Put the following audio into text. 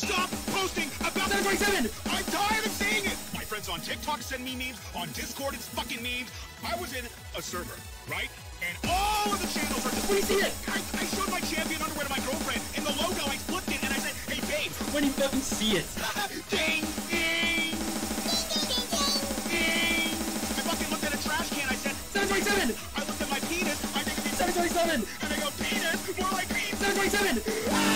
stop posting about 727! I'm tired of seeing it! My friends on TikTok send me memes, on Discord it's fucking memes. I was in a server, right? And all of the channels are just do you see it? I, I showed my champion underwear to my girlfriend, and the logo, I flipped it, and I said, hey babe, When you fucking see it. ding, ding, ding. I fucking looked at a trash can, I said, 727! I looked at my penis, I think it's 727! and I go, penis, more like penis. 727!